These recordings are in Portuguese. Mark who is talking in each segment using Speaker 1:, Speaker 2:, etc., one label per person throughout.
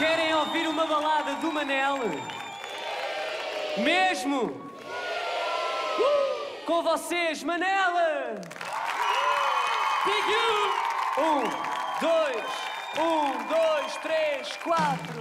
Speaker 1: Querem ouvir uma balada do Manel? Mesmo? Uh! Com vocês, Manela! Big! Um, dois, um, dois, três, quatro.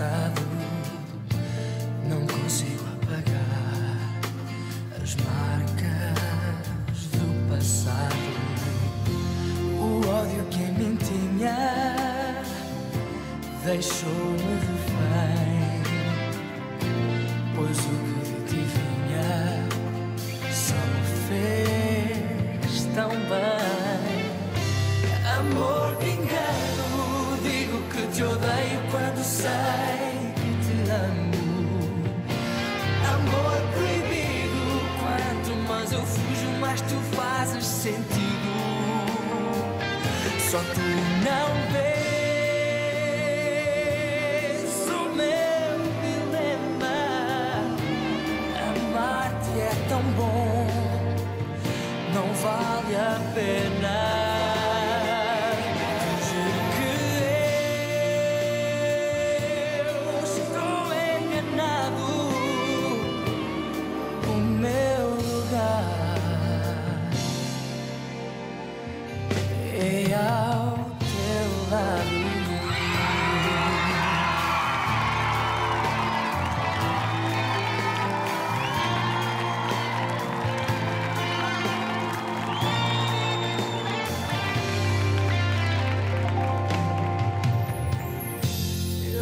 Speaker 2: Afastado. Não consigo apagar as marcas do passado. O ódio que em mim tinha deixou-me refém. Pois o que de ti vinha só me fez tão bem. Amor de engano, digo que te odeio mais tu fazes sentido. Só tu não vês o meu dilema. Amar-te é tão bom, não vale a pena.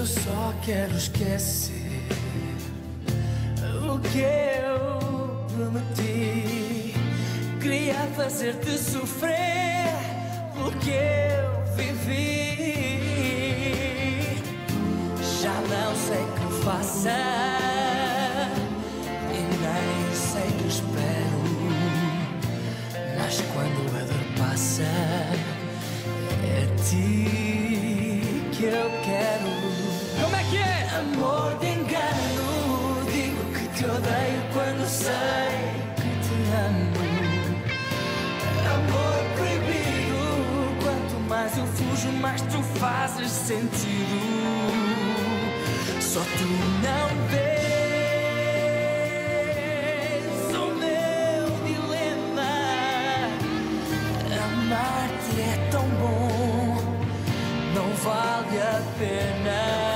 Speaker 2: Só quero esquecer o que eu prometi. Queria fazer-te sofrer pelo que eu vivi. Já não sei o que faça e nem sei o que espero. Mas quando a dor passa, é ti que eu quero. Amor de engano, digo que te odeio quando sei que te amo. Amor proibido, quanto mais eu fujo, mais tu fazes sentido. Só tu não vês o meu dilema. Amar-te é tão bom, não vale a pena.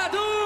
Speaker 1: Obrigado!